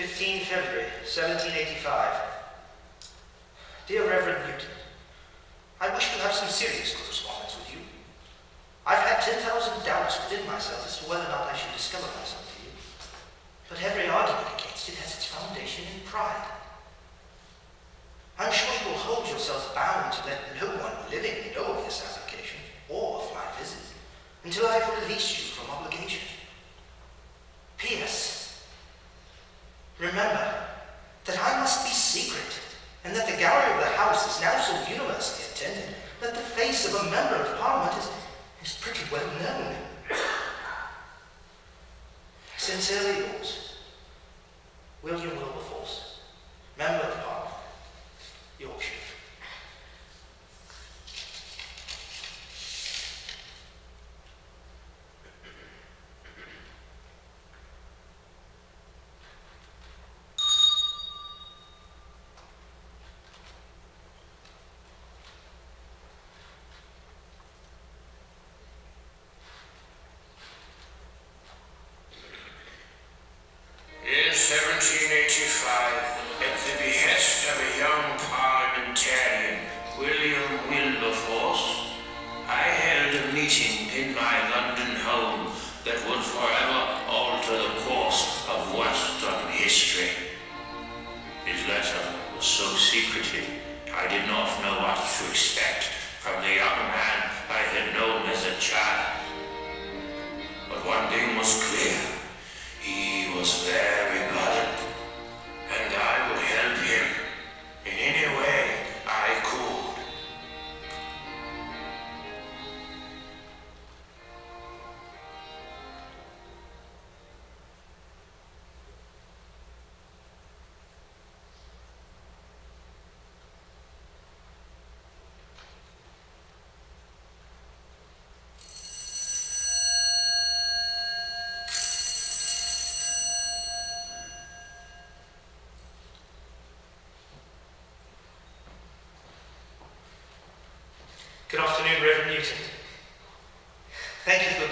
15 February 1785. Dear Reverend Newton, I wish to have some serious correspondence with you. I've had 10,000 doubts within myself as to whether or not I should discover myself to you. But every argument against it has its foundation in pride. I'm sure you will hold yourself bound to let no one living know of this application or of my visit until I have released you in my London home that would forever alter the course of Western history. His letter was so secretive, I did not know what to expect from the young man I had known as a child. But one thing was clear. He was very bothered,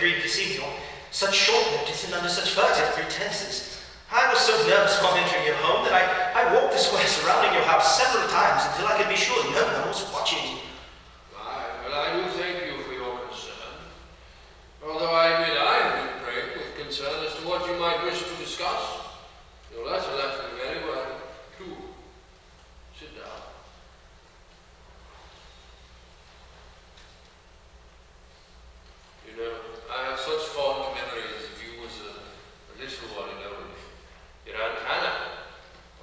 You to see me on such short notice and under such furtive pretenses. I was so nervous upon entering your home that I, I walked the square surrounding your house several times until I could be sure no one was watching well, I do thank you for your concern. Although I admit I have been praying with concern as to what you might wish to discuss. Your letter left me very well. Do. Sit down. You know, I have such fond memories of you as a, a little one in old. Your Aunt Hannah,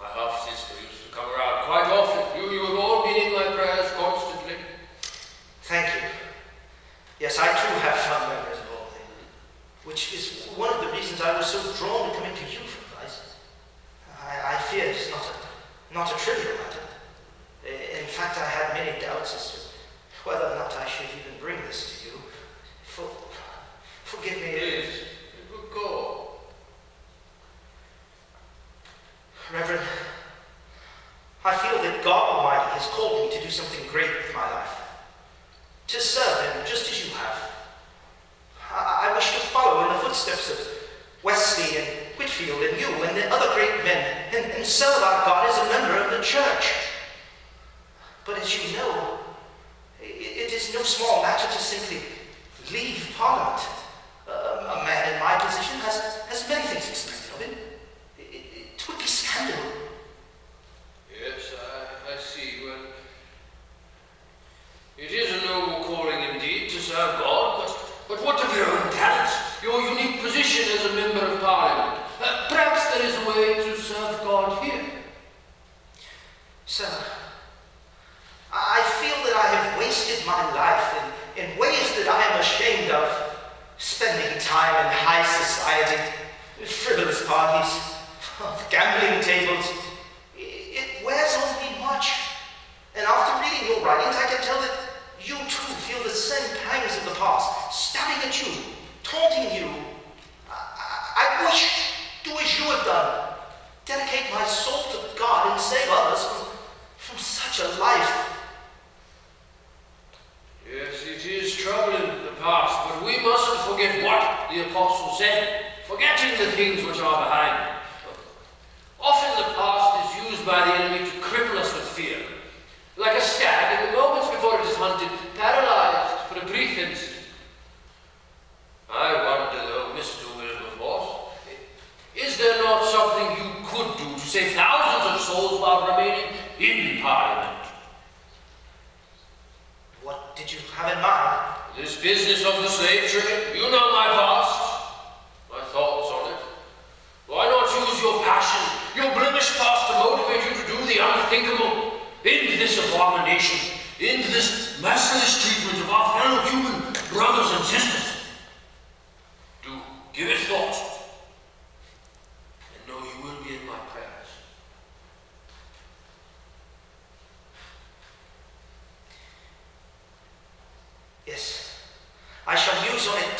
my half-sister, used to come around quite often. You, you have all been in my prayers constantly. Thank you. Yes, I too have fond memories of all things, which is one of the reasons I was so drawn to coming to you for advice. I, I fear it's not a, not a trivial matter. I- In fact, I had many doubts as to whether or not I should even bring this to you. For, forgive me. Please, go. Reverend, I feel that God Almighty has called me to do something great with my life. To serve Him just as you have. I, I wish to follow in the footsteps of Wesley and Whitefield and you and the other great men and, and serve our God as a member of the church. But as you know, i- it is no small matter to simply leave Parliament. Um, a man in my position has, has many things expected of him. It, it, it would be scandal. Yes, I, I see. Well, it is a noble calling indeed to serve God, but, but what of your own talents, your unique position as a member of Parliament? Uh, perhaps there is a way to serve God here. Sir, I feel that I have wasted my life in, in ways that I am ashamed of. Spending time in high society, frivolous parties, gambling tables. It wears on me much. And after reading your writings, I can tell that you too feel the same pangs of the past, stabbing at you, taunting you.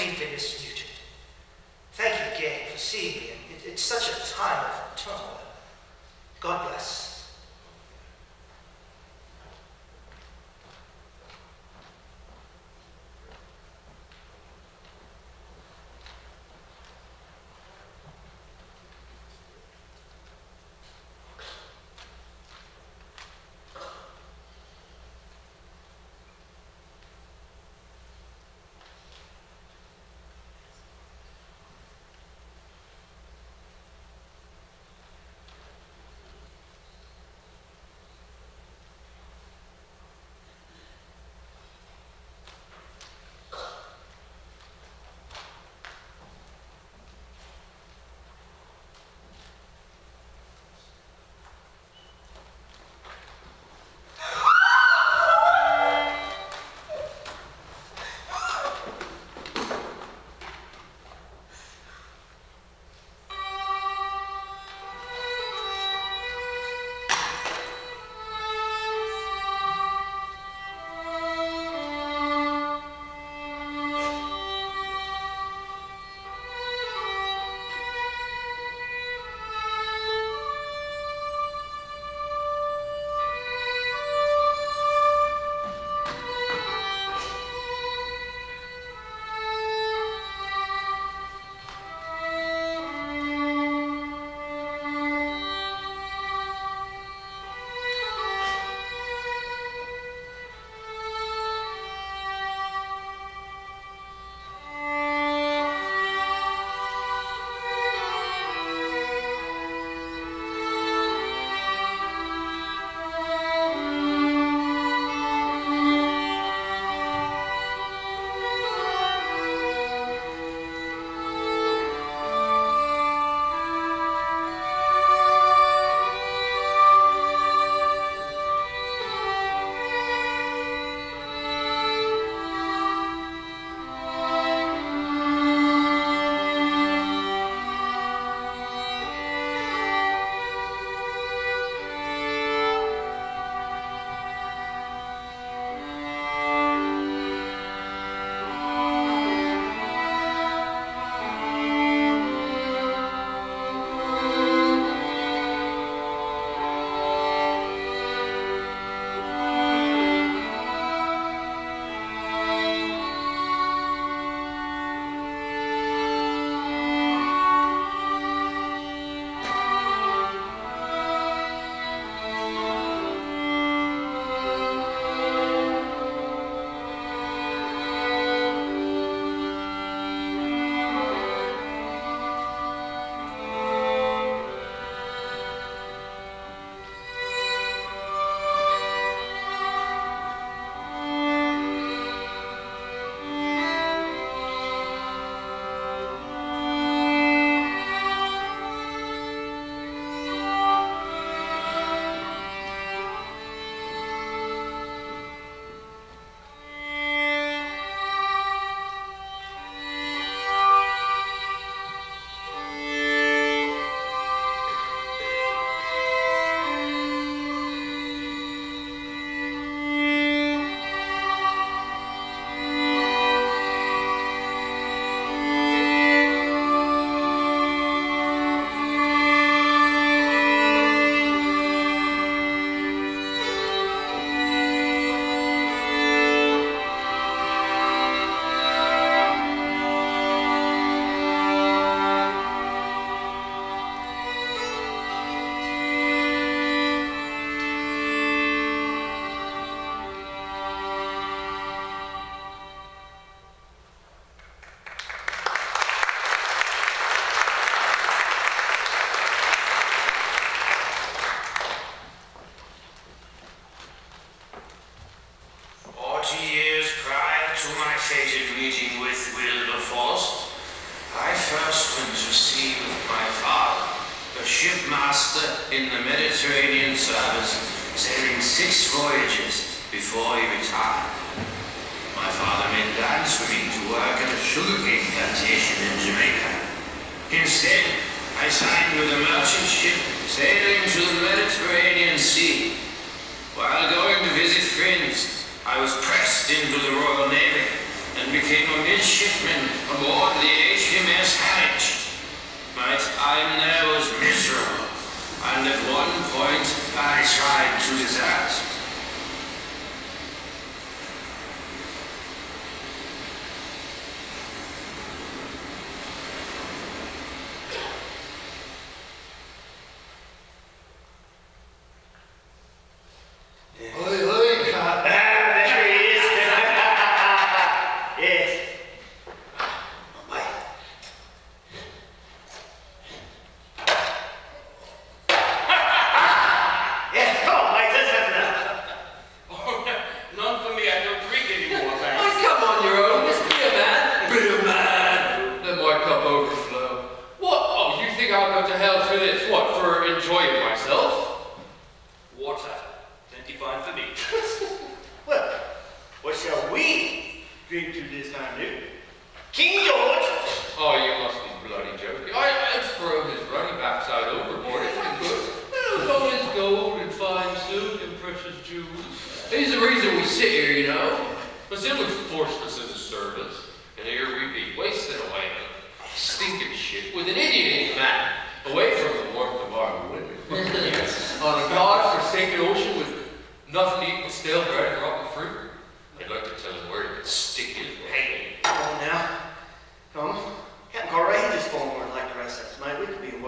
St. Vincent Newton. Thank you again for seeing me. It, it's such a time of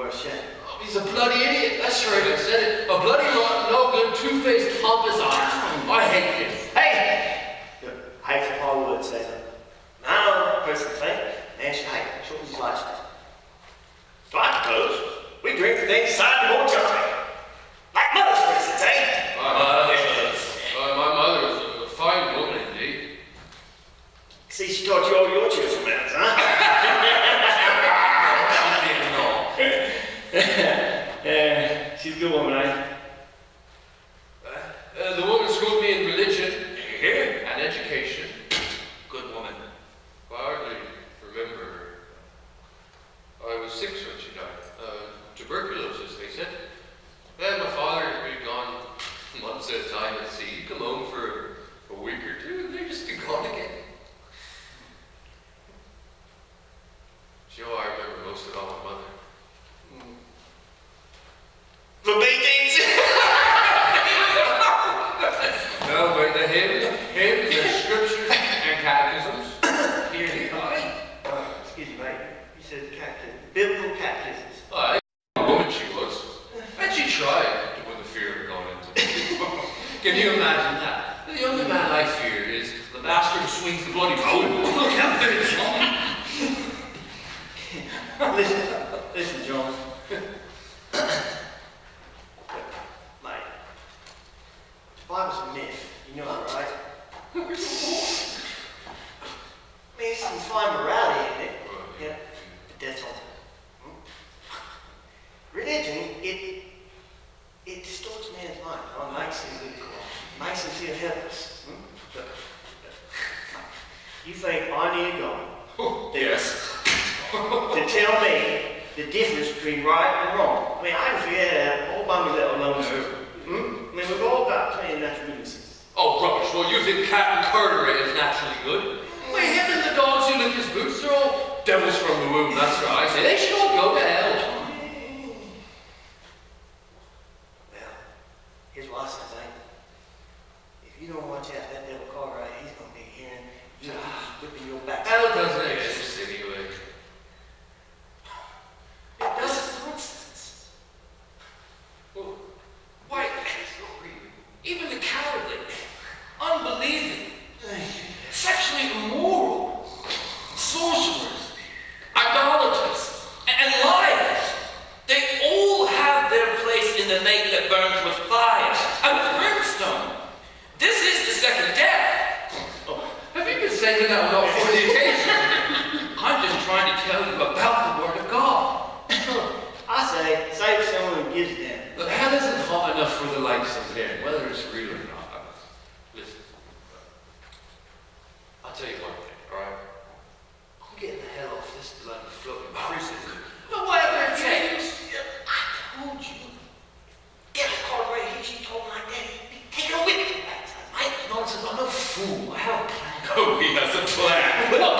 Oh, he's a bloody idiot. That's sure it said it. A bloody rotten, no good, two-faced pompous ass. I hate you. Hey! Hey, I hate Paul Wood says it. Now, person thing, man should hate it. Shortens his lifestyle. Black clothes, we drink things side more jumping. Like mothers, for instance, eh? My mother, uh, my mother is a fine woman indeed. See, she taught you all your children manners, huh? hubo, room, that's right. They should all go to fool. Oh, he has a plan. We're not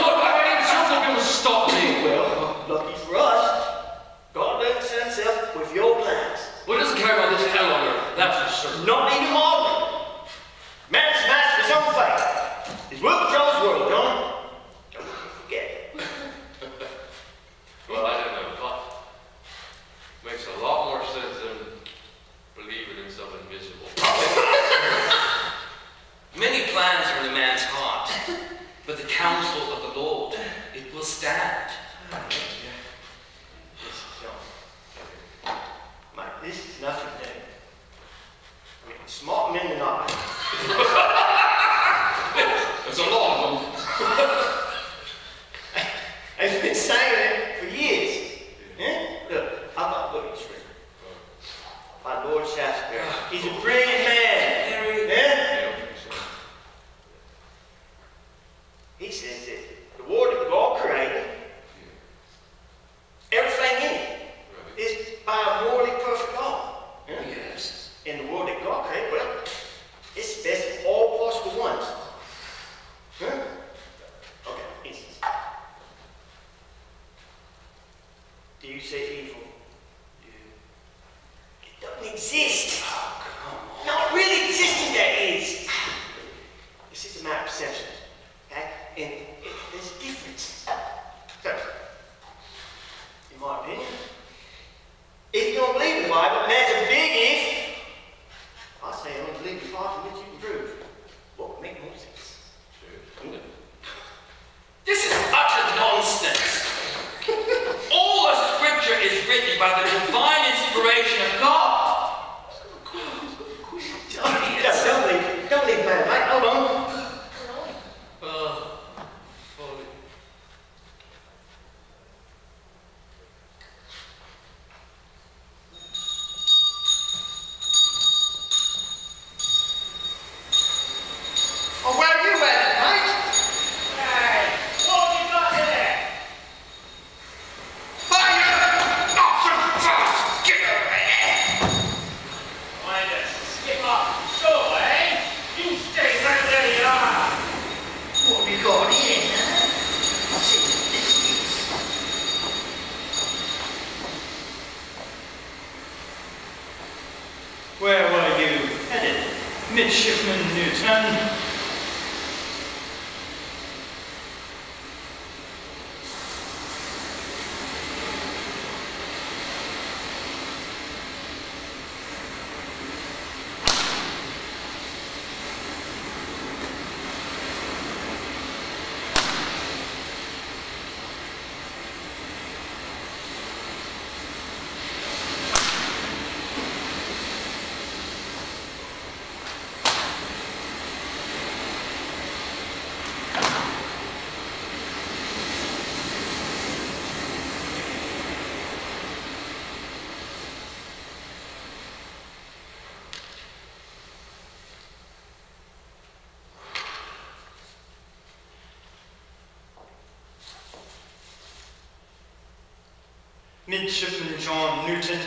Midshipman John Newton,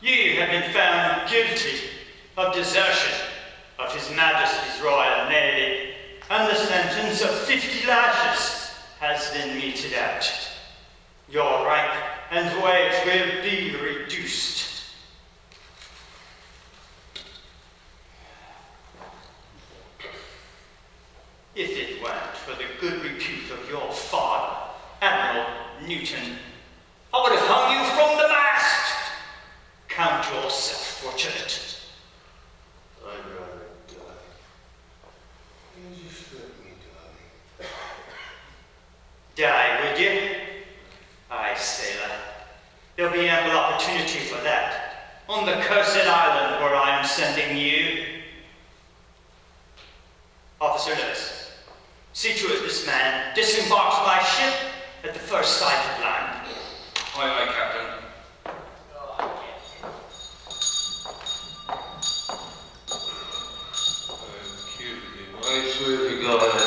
you have been found guilty of desertion of His Majesty's Royal Navy, and the sentence of 50 lashes has been meted out. Your rank and wage will be reduced that on the cursed island where I am sending you. Officer Lewis, see to it this man disembarks my ship at the first sight of land. Aye, aye, Captain. I swear to God,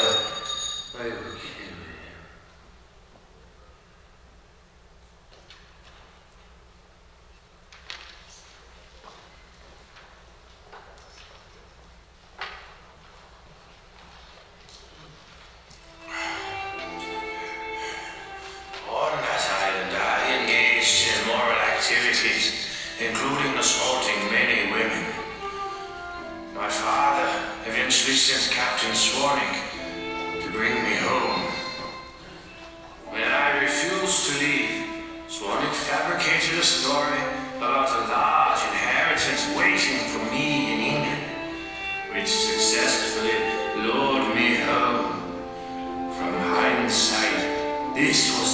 this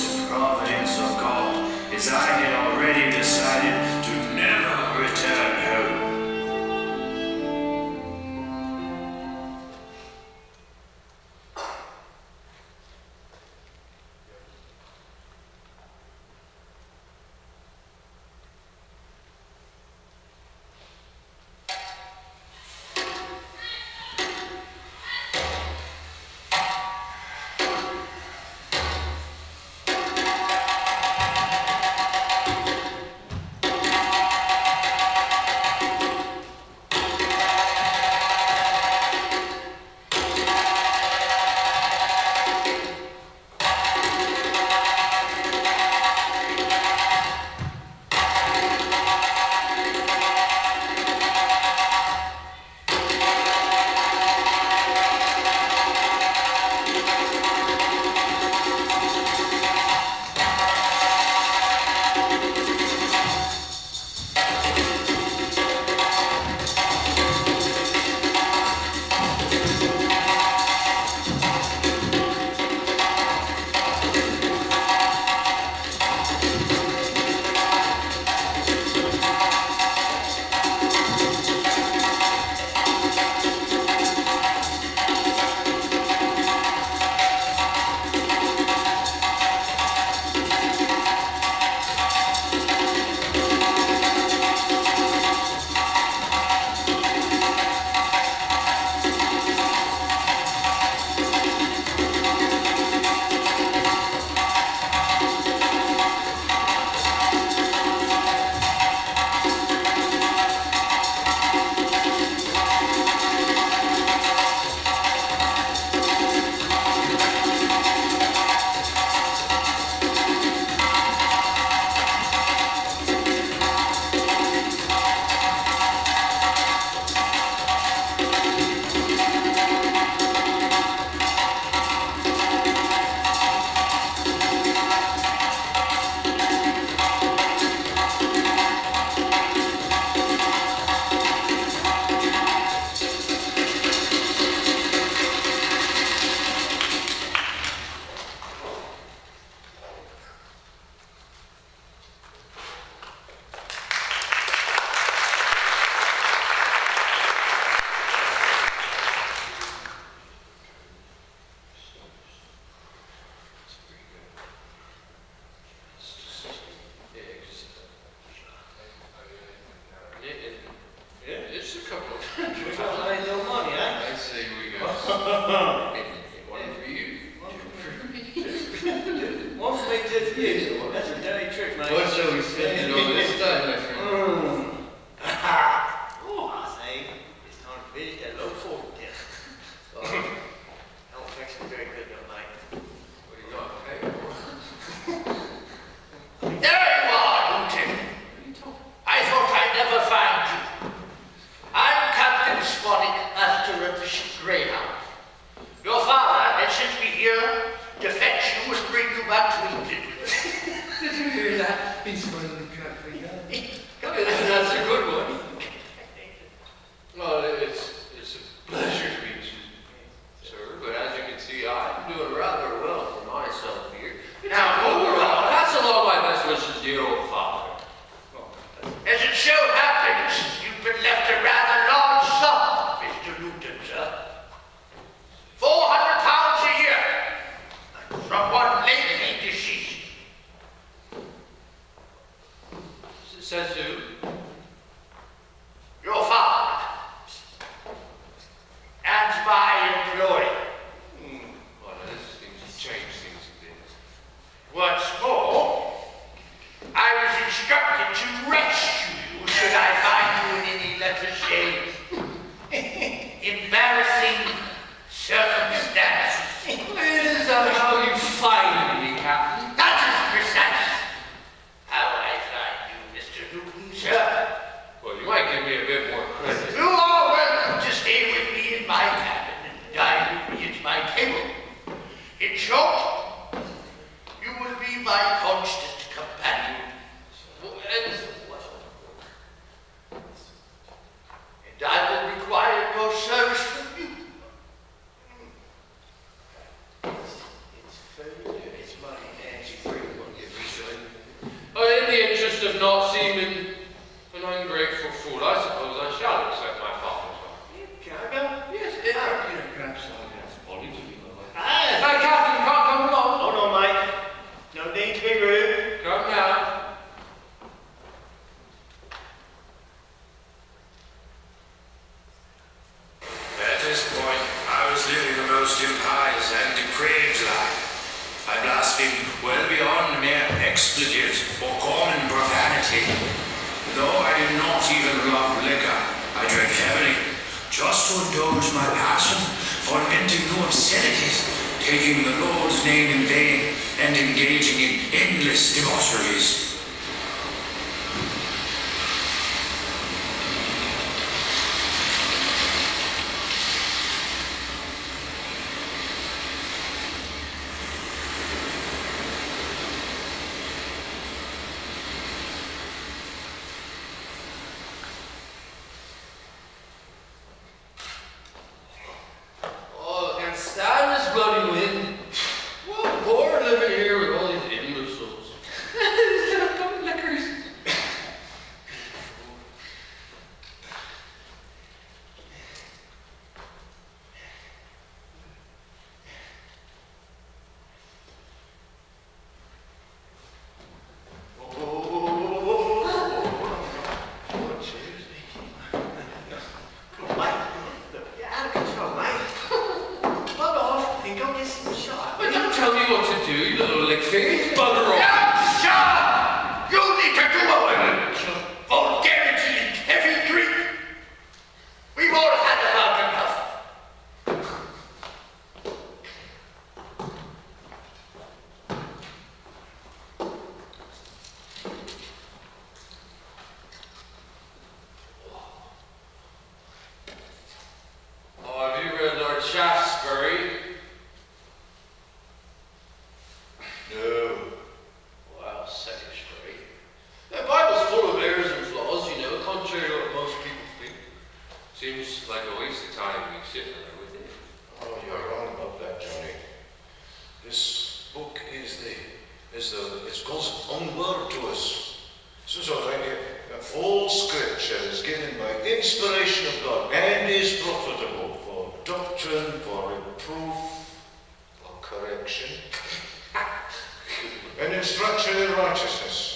well beyond mere expletives or common profanity. Though I do not even love liquor, I drink heavily, just to indulge my passion for inventing new obscenities, taking the Lord's name in vain, and engaging in endless debaucheries. Spirit correction, and instruction in righteousness.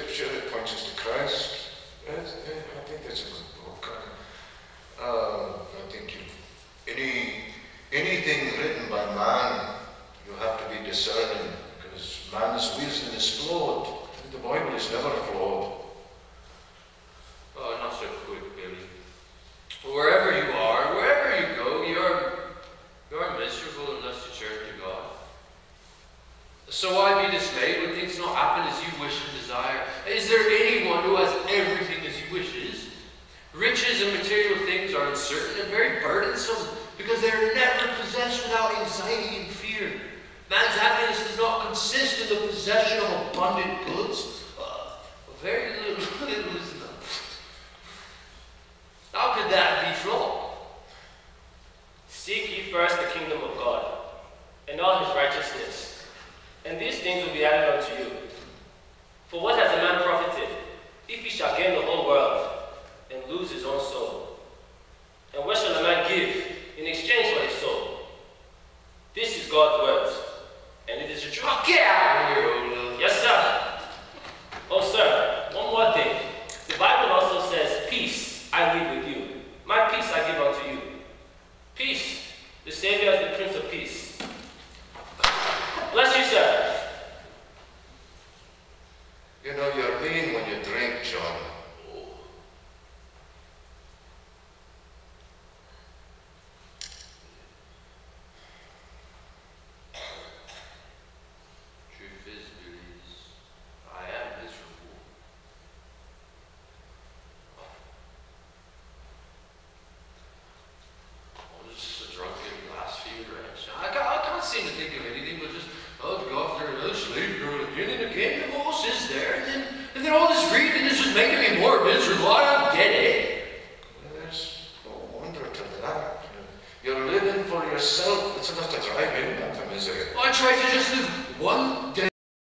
Scripture, points us to Christ. I think that's a good book. Uh, I think you, any, anything written by man, you have to be discerning because man's wisdom is flawed. The Bible is never flawed. Riches and material things are uncertain and very burdensome because they are never possessed without anxiety and fear. Man's happiness does not consist in the possession of abundant goods. Uh, very little, is enough. How could that be flawed? Seek ye first the kingdom of God, and all his righteousness, and these things will be added unto you. For what has a man profited, if he shall gain the whole world, and lose his own soul? And what shall a man give